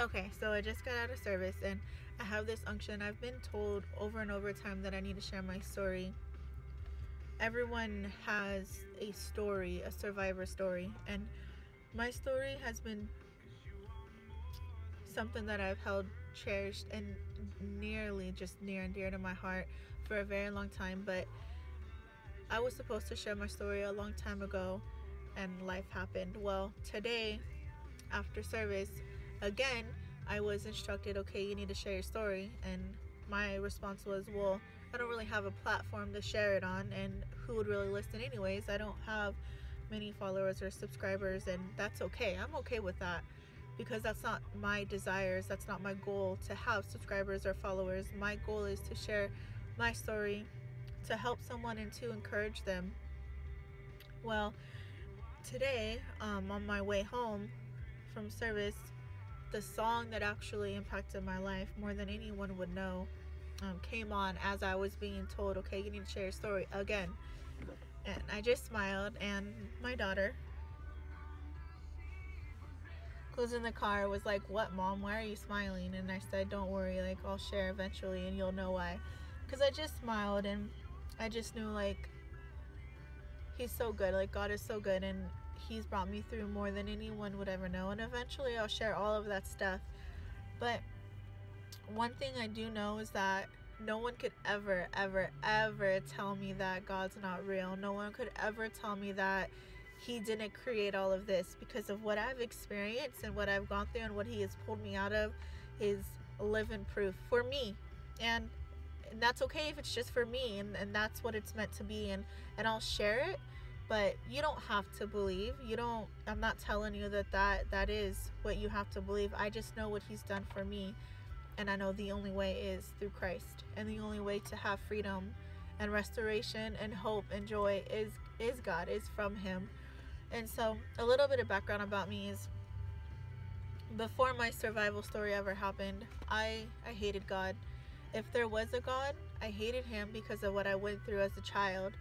Okay, so I just got out of service and I have this unction. I've been told over and over time that I need to share my story. Everyone has a story, a survivor story, and my story has been something that I've held cherished and nearly just near and dear to my heart for a very long time. But I was supposed to share my story a long time ago, and life happened. Well, today, after service, again, I was instructed, okay, you need to share your story. And my response was, well, I don't really have a platform to share it on, and who would really listen, anyways? I don't have many followers or subscribers, and that's okay. I'm okay with that because that's not my desires, that's not my goal to have subscribers or followers. My goal is to share my story to help someone and to encourage them. Well, today, um, on my way home from service, the song that actually impacted my life more than anyone would know um, came on as I was being told, okay, you need to share your story again. And I just smiled, and my daughter, who's in the car, was like, What, mom? Why are you smiling? And I said, Don't worry, like, I'll share eventually, and you'll know why. Because I just smiled, and I just knew, like, He's so good. Like, God is so good, and He's brought me through more than anyone would ever know. And eventually, I'll share all of that stuff. But one thing I do know is that no one could ever, ever, ever tell me that God's not real. No one could ever tell me that He didn't create all of this because of what I've experienced and what I've gone through and what He has pulled me out of is living proof for me. And, and that's okay if it's just for me and, and that's what it's meant to be and, and I'll share it but you don't have to believe you don't i'm not telling you that that that is what you have to believe i just know what he's done for me and I know the only way is through Christ. And the only way to have freedom and restoration and hope and joy is is God, is from him. And so a little bit of background about me is before my survival story ever happened, I I hated God. If there was a God, I hated him because of what I went through as a child.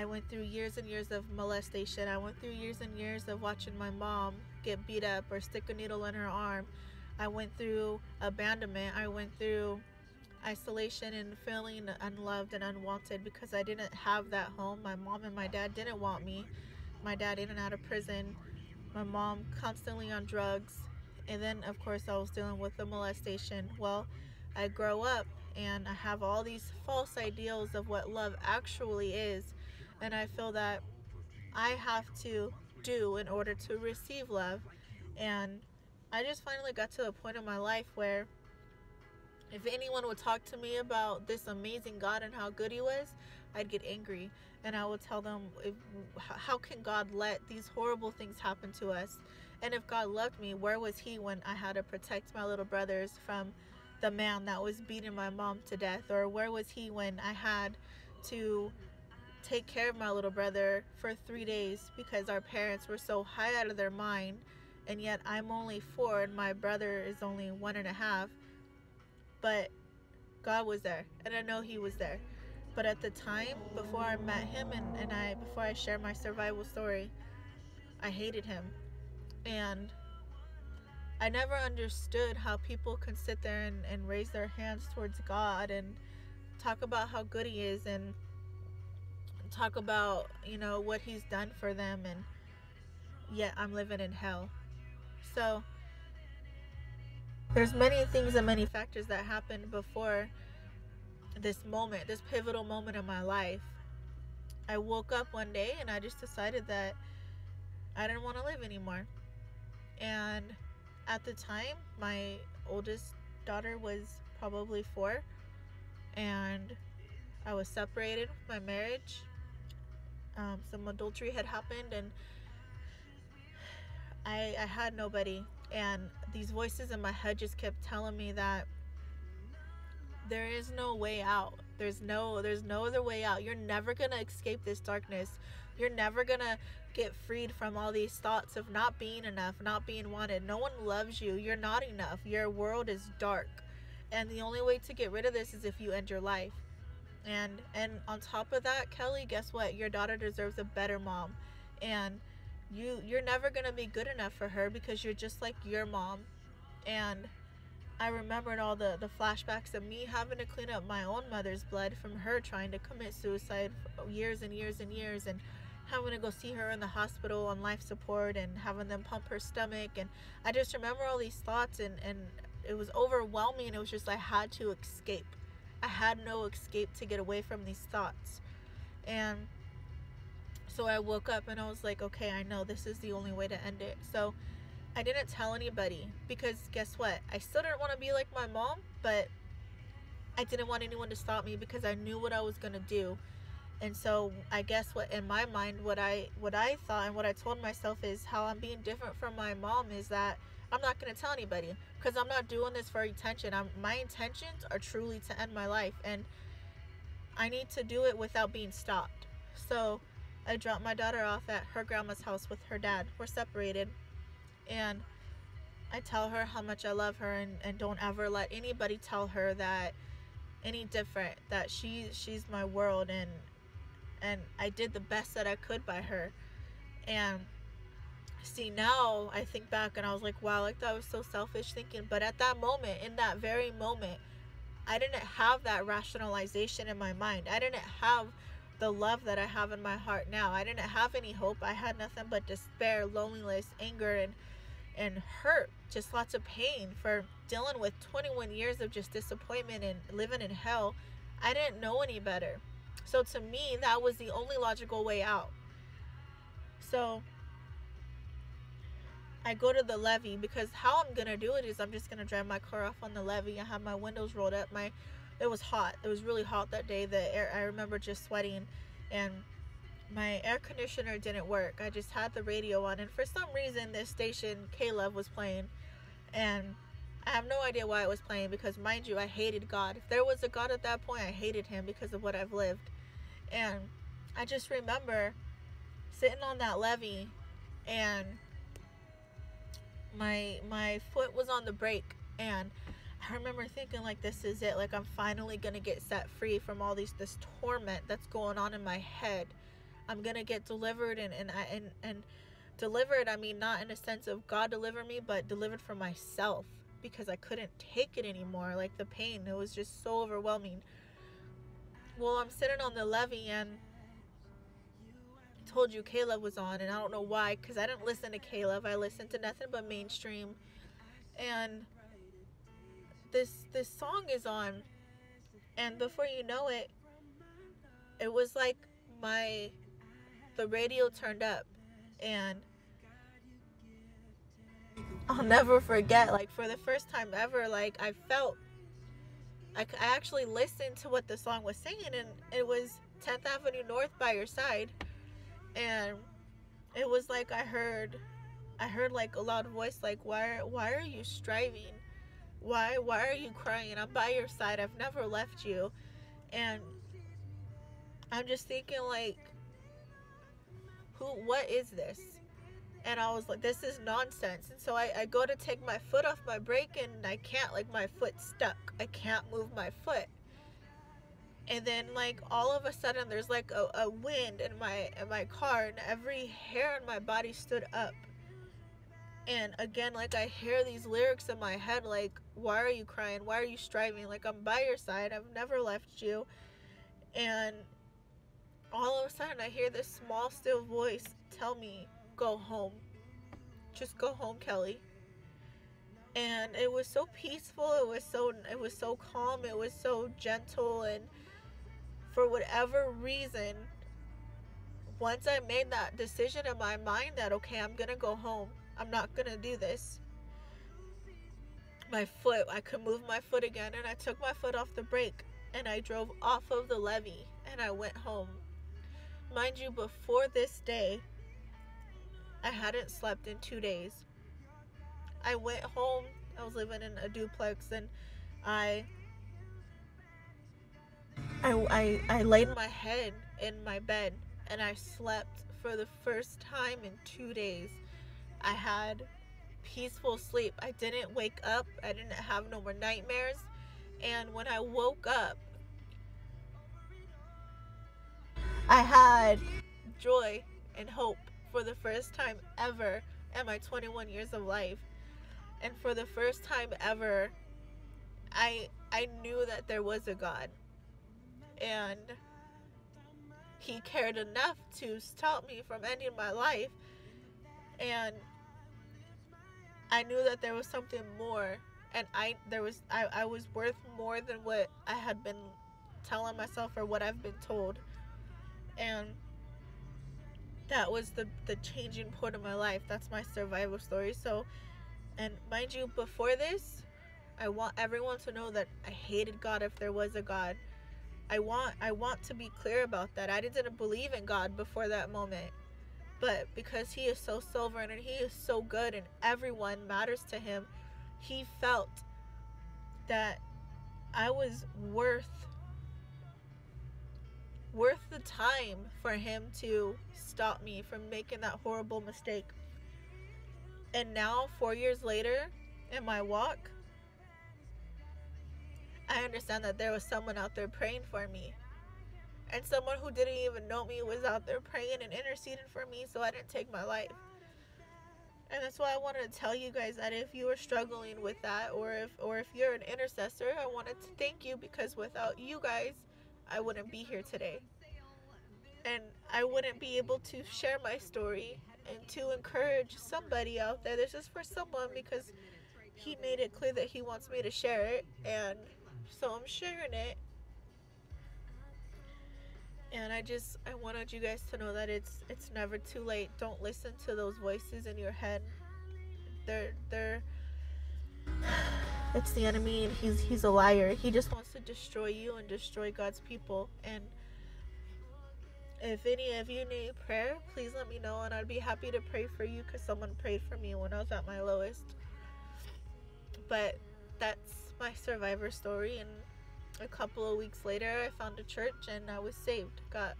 I went through years and years of molestation. I went through years and years of watching my mom get beat up or stick a needle in her arm I went through abandonment. I went through isolation and feeling unloved and unwanted because I didn't have that home. My mom and my dad didn't want me. My dad in and out of prison. My mom constantly on drugs. And then, of course, I was dealing with the molestation. Well, I grow up and I have all these false ideals of what love actually is. And I feel that I have to do in order to receive love. And I just finally got to a point in my life where if anyone would talk to me about this amazing God and how good He was, I'd get angry and I would tell them, How can God let these horrible things happen to us? And if God loved me, where was He when I had to protect my little brothers from the man that was beating my mom to death? Or where was He when I had to take care of my little brother for three days because our parents were so high out of their mind? and yet I'm only four and my brother is only one and a half. But God was there, and I know He was there. But at the time, before I met Him and, and I before I shared my survival story, I hated Him. And I never understood how people can sit there and, and raise their hands towards God and talk about how good He is and talk about, you know, what He's done for them and yet I'm living in hell. So there's many things and many factors that happened before this moment, this pivotal moment in my life. I woke up one day and I just decided that I didn't want to live anymore. And at the time, my oldest daughter was probably four, and I was separated my marriage. Um, some adultery had happened, and I, I had nobody. And these voices in my head just kept telling me that there is no way out. There's no there's no other way out. You're never gonna escape this darkness. You're never gonna get freed from all these thoughts of not being enough not being wanted. No one loves you. You're not enough. Your world is dark. And the only way to get rid of this is if you end your life and and on top of that kelly guess what? Your daughter deserves a better mom. And you you're never going to be good enough for her because you're just like your mom. And I remembered all the, the flashbacks of me having to clean up my own mother's blood from her trying to commit suicide years and years and years and having to go see her in the hospital on life support and having them pump her stomach. And I just remember all these thoughts and, and it was overwhelming. It was just I had to escape. I had no escape to get away from these thoughts. And so I woke up and I was like, okay, I know this is the only way to end it. So I didn't tell anybody because guess what? I still didn't want to be like my mom, but I didn't want anyone to stop me because I knew what I was going to do. And so I guess what in my mind what I what I thought and what I told myself is how I'm being different from my mom is that I'm not going to tell anybody because I'm not doing this for attention. I'm my intentions are truly to end my life and I need to do it without being stopped. So I dropped my daughter off at her grandma's house with her dad. We're separated and I tell her how much I love her and, and don't ever let anybody tell her that any different that she she's my world and and I did the best that I could by her and see now I think back and I was like wow like that was so selfish thinking but at that moment in that very moment I didn't have that rationalization in my mind I didn't have the love that I have in my heart now I didn't have any hope I had nothing but despair loneliness anger and and hurt, just lots of pain for dealing with 21 years of just disappointment and living in hell. I didn't know any better. So to me, that was the only logical way out. So I go to the levee because how I'm gonna do it is I'm just gonna drive my car off on the levee. I have my windows rolled up. My it was hot. It was really hot that day. The air I remember just sweating and my air conditioner didn't work. I just had the radio on, and for some reason, this station K-Love was playing, and I have no idea why it was playing because, mind you, I hated God. If there was a God at that point, I hated Him because of what I've lived, and I just remember sitting on that levee, and my my foot was on the brake, and I remember thinking like this is it. Like I'm finally gonna get set free from all these this torment that's going on in my head. I'm gonna get delivered and and and, and delivered I mean not in a sense of God deliver me but delivered from myself because I couldn't take it anymore. Like the pain it was just so overwhelming. Well I'm sitting on the levee and I told you K-Love was on and I don't know why because I didn't listen to K-Love I listened to nothing but mainstream. And this this song is on and before you know it it was like my the radio turned up and I'll never forget like for the first time ever like I felt I, I actually listened to what the song was saying and it was 10th Avenue North by your side and it was like I heard I heard like a loud voice like why why are you striving? Why why are you crying? I'm by your side. I've never left you. And I'm just thinking like who what is this? And i was like this is nonsense. And so I, I go to take my foot off my brake and i can't like my foot stuck. I can't move my foot and then like all of a sudden there's like a, a wind in my in my car and every hair in my body stood up. And again like i hear these lyrics in my head like why are you crying? Why are you striving? Like i'm by your side. I've never left you. And all of a sudden I hear this small still voice tell me, go home. Just go home, Kelly. And it was so peaceful, it was so it was so calm, it was so gentle and for whatever reason once I made that decision in my mind that okay, I'm going to go home. I'm not going to do this. My foot, I could move my foot again and I took my foot off the brake and I drove off of the levee and I went home Mind you, before this day, I hadn't slept in two days. I went home. I was living in a duplex and I I, I, I laid my head in my bed and I slept for the first time in two days. I had peaceful sleep. I didn't wake up. I didn't have no more nightmares. And when I woke up, I had joy and hope for the first time ever in my 21 years of life. And for the first time ever, I I knew that there was a God. And he cared enough to stop me from ending my life. And I knew that there was something more and I there was I, I was worth more than what I had been telling myself or what I've been told. And that was the the changing point of my life. That's my survival story. So and mind you, before this, I want everyone to know that I hated God if there was a God. I want I want to be clear about that. I didn't believe in God before that moment. But because he is so sovereign and he is so good and everyone matters to him, he felt that I was worth worth the time for him to stop me from making that horrible mistake. And now 4 years later in my walk, I understand that there was someone out there praying for me. And someone who didn't even know me was out there praying and interceding for me so I didn't take my life. And that's why I wanted to tell you guys that if you are struggling with that or if or if you're an intercessor, I wanted to thank you because without you guys, I wouldn't be here today. And I wouldn't be able to share my story and to encourage somebody out there. This is for someone because he made it clear that he wants me to share it and so I'm sharing it and I just I wanted you guys to know that it's it's never too late. Don't listen to those voices in your head. They're they're it's the enemy and he's he's a liar. He just wants to destroy you and destroy God's people. And if any of you need prayer, please let me know and I'd be happy to pray for you because someone prayed for me when I was at my lowest. But that's my survivor story and a couple of weeks later, I found a church and I was saved, got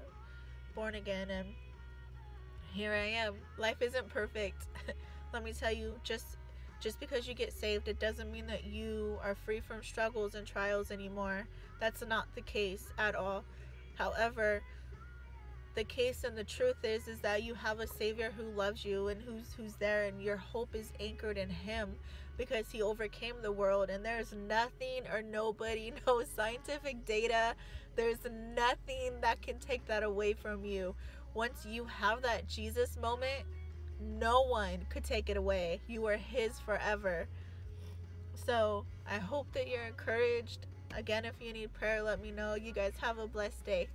born again, and here I am. Life isn't perfect. Let me tell you, just just because you get saved, it doesn't mean that you are free from struggles and trials anymore. That's not the case at all. However, the case and the truth is is that you have a savior who loves you and who's who's there and your hope is anchored in him because he overcame the world. And there's nothing or nobody no scientific data there's nothing that can take that away from you. Once you have that jesus moment no one could take it away. You are his forever. So i hope that you're encouraged. Again if you need prayer let me know. You guys have a blessed day